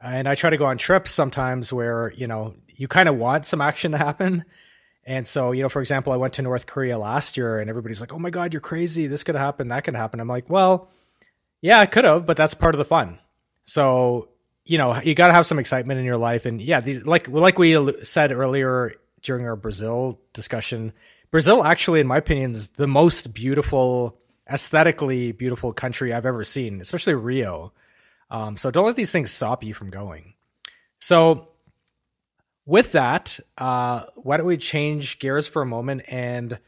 And I try to go on trips sometimes where you know you kind of want some action to happen. And so, you know, for example, I went to North Korea last year, and everybody's like, "Oh my God, you're crazy! This could happen, that could happen." I'm like, "Well, yeah, it could have, but that's part of the fun." So you know, you got to have some excitement in your life. And yeah, these like like we said earlier during our Brazil discussion, Brazil actually, in my opinion, is the most beautiful, aesthetically beautiful country I've ever seen, especially Rio. Um, so don't let these things stop you from going. So with that, uh, why don't we change gears for a moment and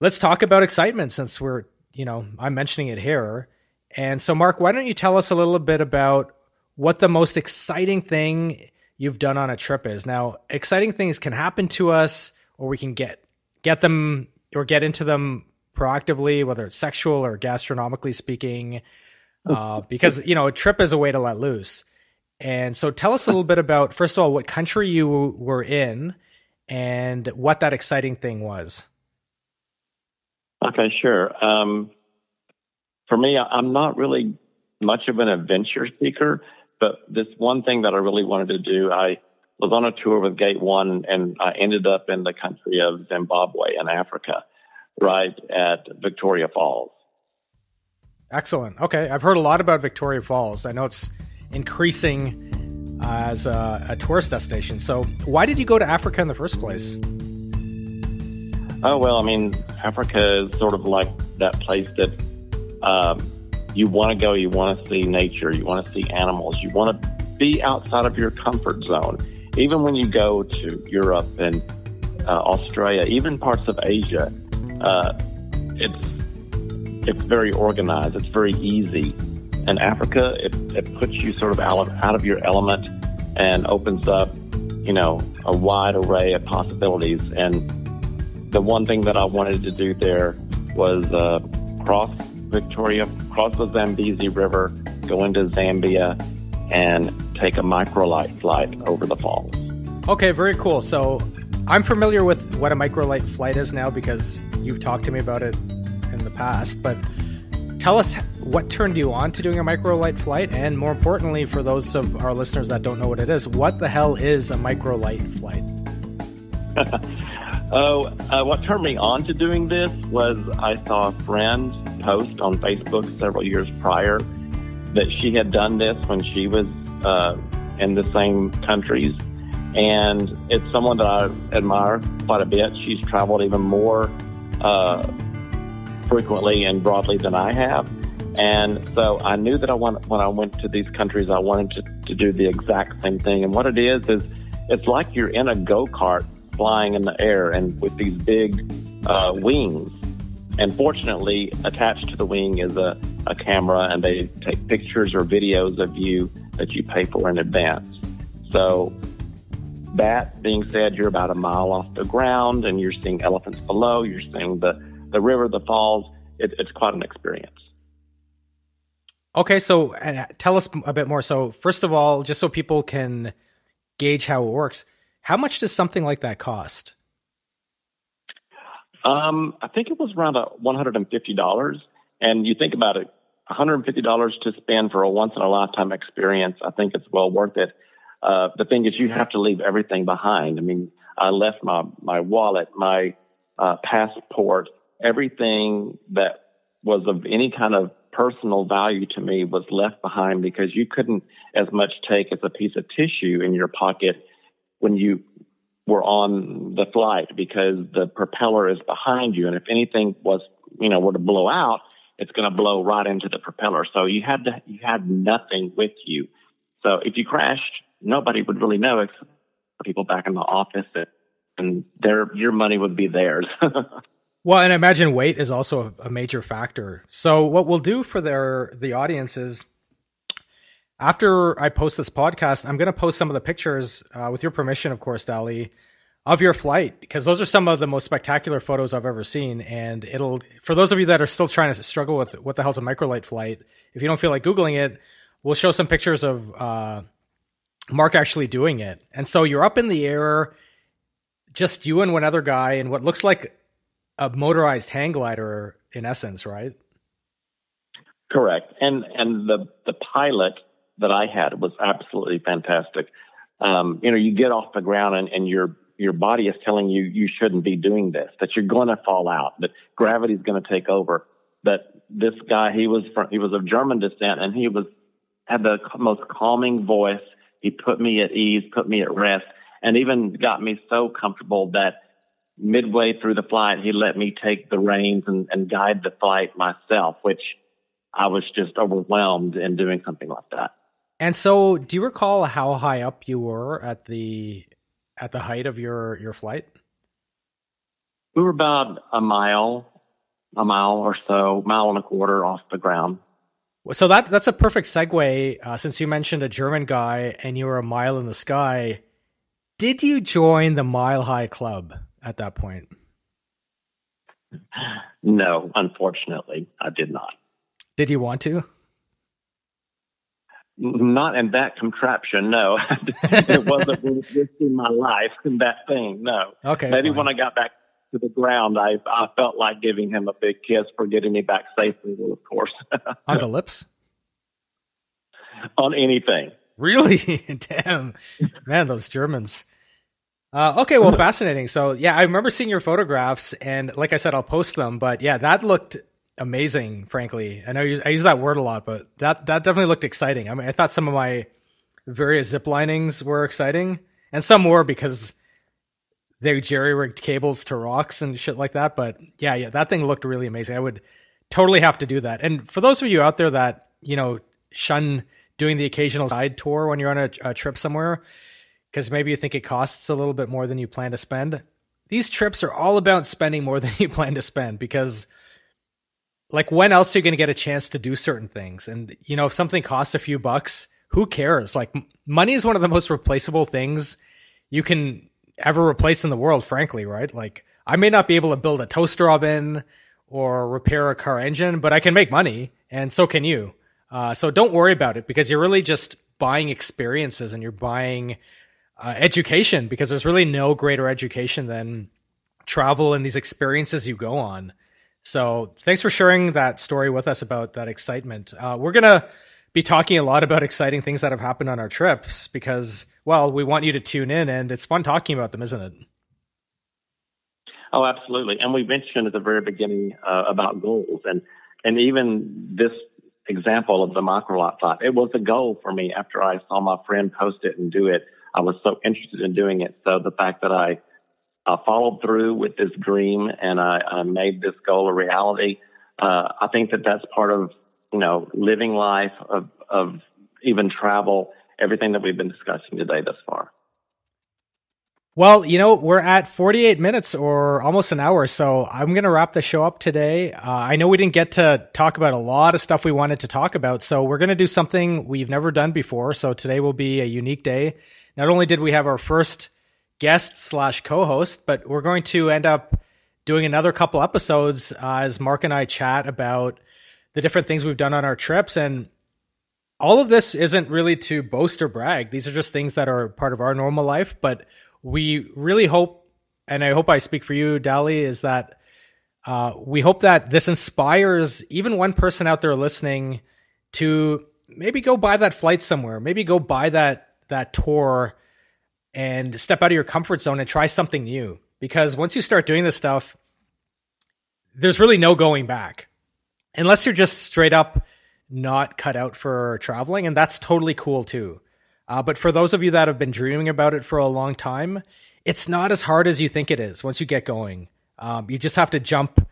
let's talk about excitement since we're, you know, I'm mentioning it here. And so, Mark, why don't you tell us a little bit about what the most exciting thing you've done on a trip is. Now, exciting things can happen to us or we can get get them or get into them proactively, whether it's sexual or gastronomically speaking. Uh, because you know, a trip is a way to let loose. And so tell us a little bit about first of all what country you were in and what that exciting thing was. Okay, sure. Um, for me, I'm not really much of an adventure seeker. But this one thing that I really wanted to do, I was on a tour with Gate One and I ended up in the country of Zimbabwe in Africa, right at Victoria Falls. Excellent. Okay. I've heard a lot about Victoria Falls. I know it's increasing uh, as a, a, tourist destination. So, why did you go to Africa in the first place? Oh, well, I mean, Africa is sort of like that place that um, you want to go, you want to see nature, you want to see animals, you want to be outside of your comfort zone. Even when you go to Europe and uh, Australia, even parts of Asia, uh, it's it's very organized. It's very easy. And Africa, it, it puts you sort of out of, out of your element and opens up, you know, a wide array of possibilities. And the one thing that I wanted to do there was uh, cross Victoria, cross the Zambezi River, go into Zambia, and take a microlight flight over the falls. Okay, very cool. So I'm familiar with what a microlight flight is now because you've talked to me about it in the past. But tell us what turned you on to doing a microlight flight, and more importantly, for those of our listeners that don't know what it is, what the hell is a microlight flight? oh, uh, what turned me on to doing this was I saw a friend post on Facebook several years prior that she had done this when she was uh, in the same countries. And it's someone that I admire quite a bit. She's traveled even more uh, frequently and broadly than I have. And so I knew that I want, when I went to these countries, I wanted to, to do the exact same thing. And what it is, is it's like you're in a go kart flying in the air and with these big uh, wings and fortunately, attached to the wing is a, a camera, and they take pictures or videos of you that you pay for in advance. So, that being said, you're about a mile off the ground, and you're seeing elephants below. You're seeing the the river, the falls. It, it's quite an experience. Okay, so uh, tell us a bit more. So, first of all, just so people can gauge how it works, how much does something like that cost? Um, I think it was around $150. And you think about it, $150 to spend for a once in a lifetime experience, I think it's well worth it. uh, the thing is, you have to leave everything behind. I mean, I left my my wallet, my uh, passport, everything that was of any kind of personal value to me was left behind because you couldn't as much take as a piece of tissue in your pocket when you were on the flight because the propeller is behind you. And if anything was, you know, were to blow out, it's going to blow right into the propeller. So you had to, you had nothing with you. So if you crashed, nobody would really know except people back in the office and their, your money would be theirs. well, and I imagine weight is also a major factor. So what we'll do for their, the audience is after I post this podcast, I'm going to post some of the pictures, uh, with your permission, of course, Dally, of your flight because those are some of the most spectacular photos I've ever seen. And it'll, for those of you that are still trying to struggle with what the hell's a microlight flight, if you don't feel like Googling it, we'll show some pictures of uh, Mark actually doing it. And so you're up in the air, just you and one other guy in what looks like a motorized hang glider in essence, right? Correct. And and the the pilot that I had was absolutely fantastic. Um, you know, you get off the ground and, and your your body is telling you you shouldn't be doing this, that you're going to fall out, that gravity is going to take over. That this guy, he was from, he was of German descent, and he was had the most calming voice. He put me at ease, put me at rest, and even got me so comfortable that midway through the flight, he let me take the reins and, and guide the flight myself, which I was just overwhelmed in doing something like that. And so, do you recall how high up you were at the at the height of your your flight? We were about a mile, a mile or so, mile and a quarter off the ground. So that that's a perfect segue. Uh, since you mentioned a German guy and you were a mile in the sky, did you join the Mile High Club at that point? No, unfortunately, I did not. Did you want to? Not in that contraption, no. it wasn't risking my life in that thing, no. Okay. Maybe fine. when I got back to the ground, I I felt like giving him a big kiss for getting me back safely, of course. On the lips? On anything. Really? Damn. Man, those Germans. Uh, okay, well, fascinating. So, yeah, I remember seeing your photographs, and like I said, I'll post them. But yeah, that looked amazing, frankly. I know I use that word a lot, but that that definitely looked exciting. I mean, I thought some of my various zip linings were exciting, and some were because they jerry rigged cables to rocks and shit like that. But yeah, yeah, that thing looked really amazing. I would totally have to do that. And for those of you out there that you know shun doing the occasional side tour when you're on a, a trip somewhere, because maybe you think it costs a little bit more than you plan to spend. These trips are all about spending more than you plan to spend because like when else are you going to get a chance to do certain things? And you know if something costs a few bucks who cares? Like money is one of the most replaceable things you can ever replace in the world frankly right? Like i may not be able to build a toaster oven or repair a car engine but i can make money and so can you. Uh, so don't worry about it because you're really just buying experiences and you're buying uh, education because there's really no greater education than travel and these experiences you go on so thanks for sharing that story with us about that excitement. Uh, we're going to be talking a lot about exciting things that have happened on our trips because, well, we want you to tune in and it's fun talking about them, isn't it? Oh, absolutely. And we mentioned at the very beginning uh, about goals and, and even this example of the microlight thought, it was a goal for me after I saw my friend post it and do it. I was so interested in doing it. So the fact that I I followed through with this dream and I, I made this goal a reality. Uh, I think that that's part of, you know, living life of, of even travel, everything that we've been discussing today thus far. Well, you know, we're at 48 minutes or almost an hour, so I'm going to wrap the show up today. Uh, I know we didn't get to talk about a lot of stuff we wanted to talk about, so we're going to do something we've never done before. So today will be a unique day. Not only did we have our first guest slash co-host, but we're going to end up doing another couple episodes uh, as Mark and I chat about the different things we've done on our trips. And all of this isn't really to boast or brag. These are just things that are part of our normal life. But we really hope, and I hope I speak for you, Dally, is that uh, we hope that this inspires even one person out there listening to maybe go buy that flight somewhere, maybe go buy that that tour and step out of your comfort zone and try something new. Because once you start doing this stuff, there's really no going back. Unless you're just straight up not cut out for traveling, and that's totally cool too. Uh, but for those of you that have been dreaming about it for a long time, it's not as hard as you think it is once you get going. Um, you just have to jump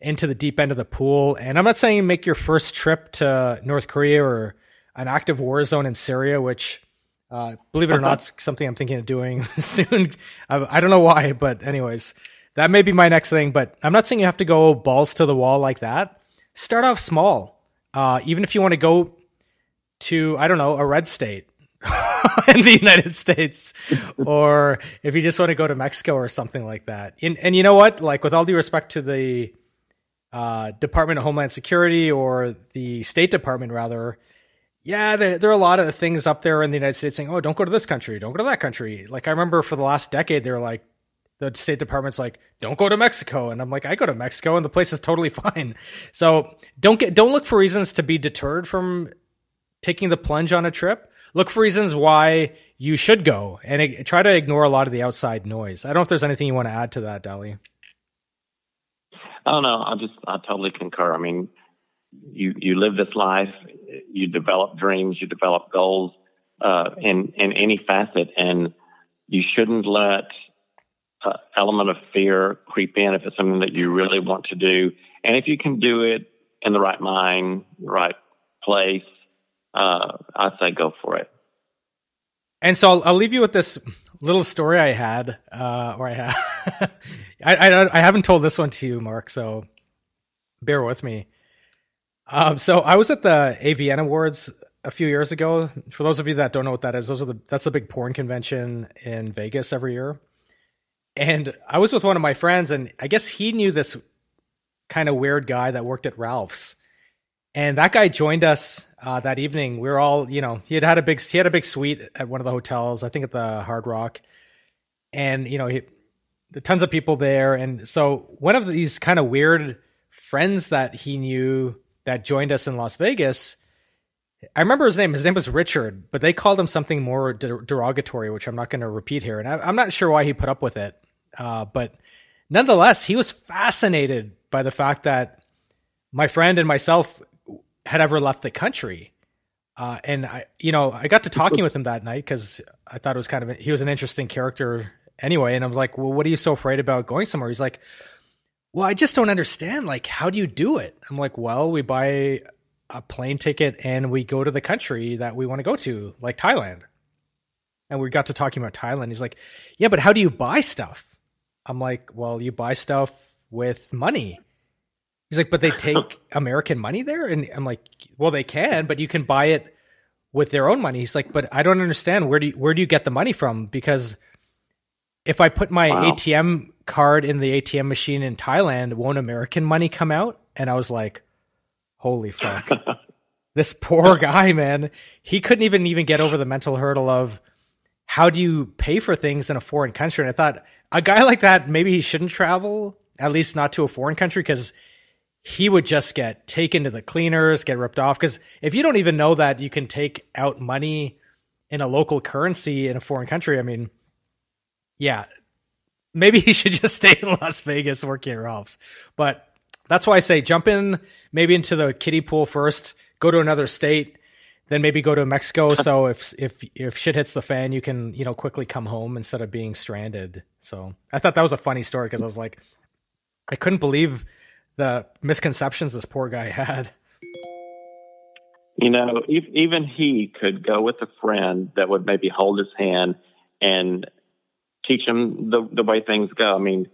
into the deep end of the pool. And I'm not saying make your first trip to North Korea or an active war zone in Syria, which, uh, believe it or not, something I'm thinking of doing soon. I, I don't know why, but anyways, that may be my next thing. But I'm not saying you have to go balls to the wall like that. Start off small. Uh, even if you want to go to, I don't know, a red state in the United States, or if you just want to go to Mexico or something like that. And, and you know what? Like, with all due respect to the uh, Department of Homeland Security or the State Department, rather, yeah, there, there, are a lot of things up there in the United States saying, oh, don't go to this country, don't go to that country. Like, I remember for the last decade, they were like, the State Department's like, don't go to Mexico. And I'm like, I go to Mexico and the place is totally fine. So don't get, don't look for reasons to be deterred from taking the plunge on a trip look for reasons why you should go and try to ignore a lot of the outside noise. I don't know if there's anything you want to add to that, Dally. I don't know. I just I totally concur. I mean, you you live this life, you develop dreams, you develop goals uh, in in any facet, and you shouldn't let an element of fear creep in if it's something that you really want to do. And if you can do it in the right mind, right place, uh, I'd say go for it. And so I'll, I'll, leave you with this little story I had, uh, or I have. I, I, I haven't told this one to you, Mark. So bear with me. Um, so I was at the AVN Awards a few years ago. For those of you that don't know what that is, those are the that's the big porn convention in Vegas every year. And I was with one of my friends, and I guess he knew this kind of weird guy that worked at Ralph's. And that guy joined us uh, that evening. We were all, you know, he had had a big, he had a big suite at one of the hotels, I think at the Hard Rock, and you know, he, the tons of people there. And so one of these kind of weird friends that he knew that joined us in Las Vegas. I remember his name. His name was Richard, but they called him something more derogatory, which I'm not going to repeat here. And I, am not sure why he put up with it. Uh, but nonetheless, he was fascinated by the fact that my friend and myself had ever left the country. Uh, and I, you know, I got to talking with him that night because I thought it was kind of he was an interesting character anyway. And I was like, "Well, what are you so afraid about going somewhere?" He's like, "Well, I just don't understand. Like, how do you do it?" I'm like, "Well, we buy a plane ticket and we go to the country that we want to go to, like Thailand." And we got to talking about Thailand. He's like, "Yeah, but how do you buy stuff?" I'm like, "Well, you buy stuff with money." He's like, but they take American money there? And I'm like, well, they can, but you can buy it with their own money. He's like, but I don't understand. Where do you, where do you get the money from? Because if I put my wow. ATM card in the ATM machine in Thailand, won't American money come out? And I was like, holy fuck. this poor guy, man. He couldn't even even get over the mental hurdle of how do you pay for things in a foreign country? And I thought a guy like that, maybe he shouldn't travel, at least not to a foreign country, because he would just get taken to the cleaners, get ripped off. Because if you don't even know that you can take out money in a local currency in a foreign country, I mean, yeah, maybe he should just stay in Las Vegas working at Ralph's. But that's why I say jump in maybe into the kiddie pool first, go to another state, then maybe go to Mexico. so if if if shit hits the fan, you can you know quickly come home instead of being stranded. So I thought that was a funny story because I was like, I couldn't believe the misconceptions this poor guy had. You know, even he could go with a friend that would maybe hold his hand and teach him the, the way things go. I mean,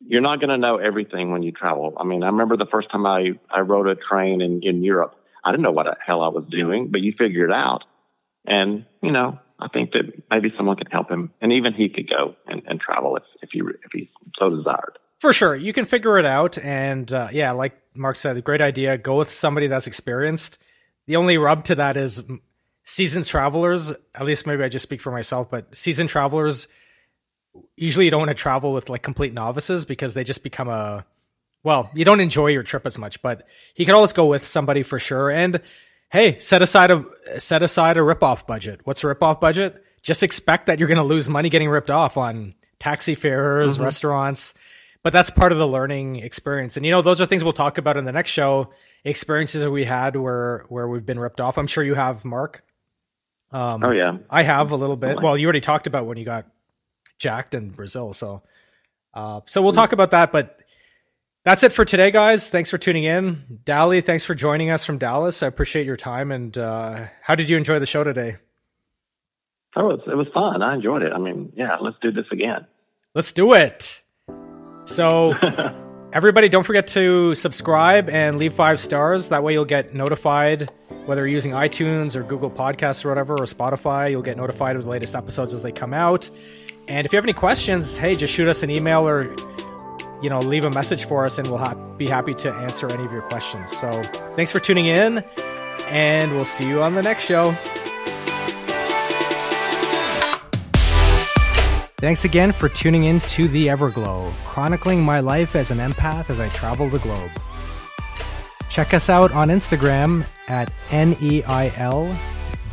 you're not going to know everything when you travel. I mean, I remember the first time I, I rode a train in, in Europe. I didn't know what the hell I was doing, but you figure it out. And, you know, I think that maybe someone could help him and even he could go and, and travel if, if he, if he so desired. For sure, you can figure it out, and uh, yeah, like Mark said, a great idea. Go with somebody that's experienced. The only rub to that is seasoned travelers. At least maybe I just speak for myself, but seasoned travelers usually you don't want to travel with like complete novices because they just become a well, you don't enjoy your trip as much. But he could always go with somebody for sure. And hey, set aside a set aside a rip off budget. What's a rip off budget? just expect that you're going to lose money getting ripped off on taxi fares, mm-hmm. restaurants. But that's part of the learning experience. And you know, those are things we'll talk about in the next show. Experiences that we had where where we've been ripped off. I'm sure you have, Mark. Um, oh yeah, I have a little bit. Well, you already talked about when you got jacked in Brazil, so uh, so we'll talk about that. But that's it for today, guys. Thanks for tuning in, Dally. Thanks for joining us from Dallas. I appreciate your time. And uh, how did you enjoy the show today? Oh, it was, it was fun. I enjoyed it. I mean, yeah, let's do this again. Let's do it. So, everybody, don't forget to subscribe and leave five stars. That way, you'll get notified whether you're using iTunes or Google Podcasts or whatever, or Spotify. You'll get notified of the latest episodes as they come out. And if you have any questions, hey, just shoot us an email or you know leave a message for us, and we'll ha- be happy to answer any of your questions. So, thanks for tuning in, and we'll see you on the next show. Thanks again for tuning in to The Everglow, chronicling my life as an empath as I travel the globe. Check us out on Instagram at N E I L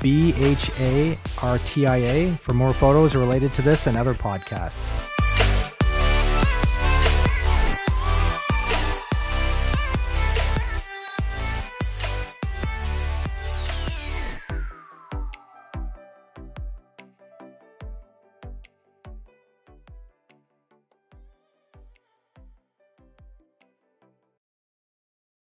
B H A R T I A for more photos related to this and other podcasts.